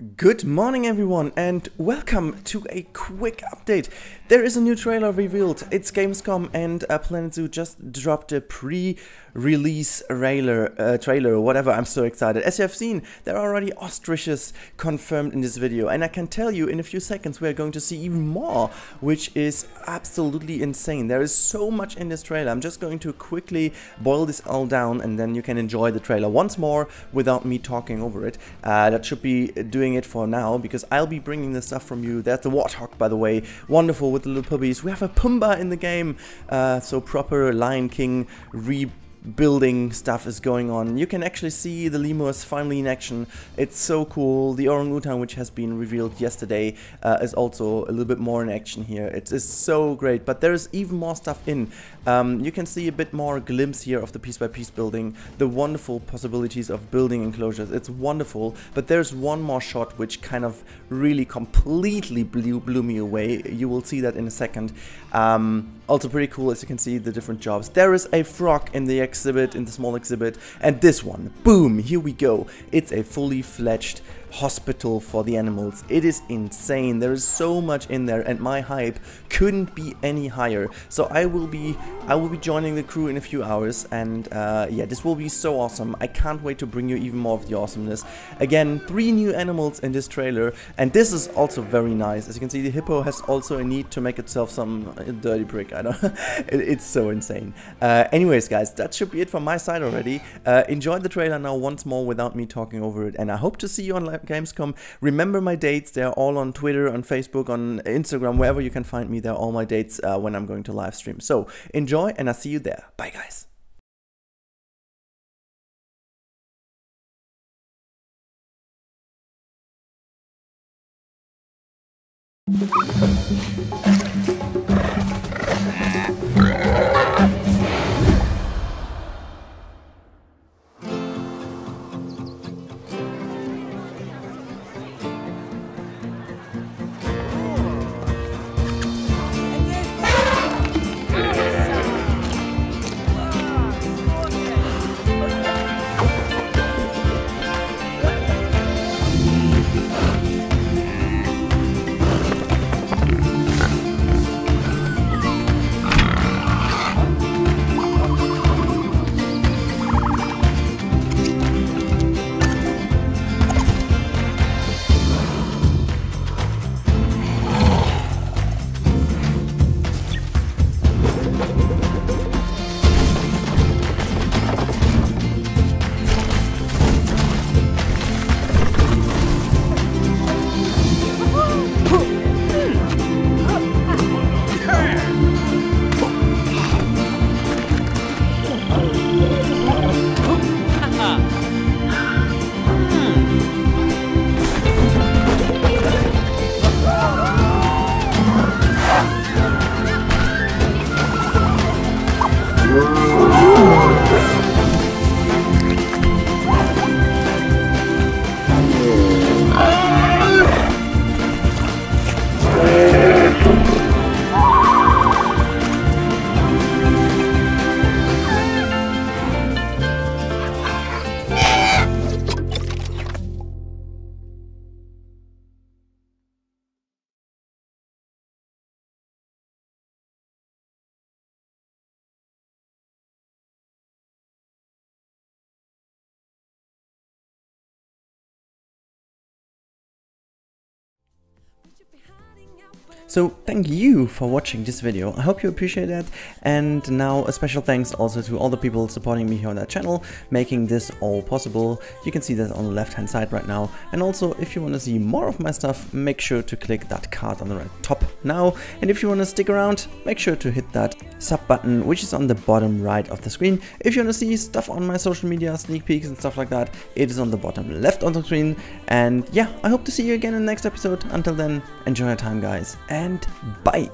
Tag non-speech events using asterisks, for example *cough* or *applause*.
Good morning everyone and welcome to a quick update. There is a new trailer revealed. It's Gamescom and uh, Planet Zoo just dropped a pre-release trailer, uh, trailer or whatever. I'm so excited. As you have seen, there are already ostriches confirmed in this video and I can tell you in a few seconds we are going to see even more, which is absolutely insane. There is so much in this trailer. I'm just going to quickly boil this all down and then you can enjoy the trailer once more without me talking over it. Uh, that should be doing doing it for now because I'll be bringing the stuff from you. That's the Warthog, by the way, wonderful with the little puppies. We have a Pumbaa in the game, uh, so proper Lion King re building stuff is going on. You can actually see the lemurs finally in action. It's so cool. The orangutan, which has been revealed yesterday, uh, is also a little bit more in action here. It is so great, but there is even more stuff in. Um, you can see a bit more glimpse here of the piece by piece building, the wonderful possibilities of building enclosures. It's wonderful, but there's one more shot which kind of really completely blew, blew me away. You will see that in a second. Um, also pretty cool as you can see the different jobs. There is a frog in the exhibit, in the small exhibit, and this one, boom, here we go. It's a fully fledged hospital for the animals. It is insane. There is so much in there and my hype couldn't be any higher. So I will be I will be joining the crew in a few hours and uh, yeah, this will be so awesome. I can't wait to bring you even more of the awesomeness. Again, three new animals in this trailer and this is also very nice. As you can see, the hippo has also a need to make itself some uh, dirty brick. I don't *laughs* it, it's so insane. Uh, anyways, guys, that should be it from my side already. Uh, enjoy the trailer now once more without me talking over it and I hope to see you on live Gamescom. Remember my dates, they're all on Twitter, on Facebook, on Instagram, wherever you can find me, they're all my dates uh, when I'm going to live stream. So enjoy and I'll see you there. Bye guys. *laughs* So thank you for watching this video. I hope you appreciate that. And now a special thanks also to all the people supporting me here on that channel, making this all possible. You can see that on the left hand side right now. And also if you want to see more of my stuff, make sure to click that card on the right top now. And if you want to stick around, make sure to hit that sub button, which is on the bottom right of the screen. If you want to see stuff on my social media, sneak peeks and stuff like that, it is on the bottom left on the screen. And yeah, I hope to see you again in the next episode. Until then, enjoy your guys and bye.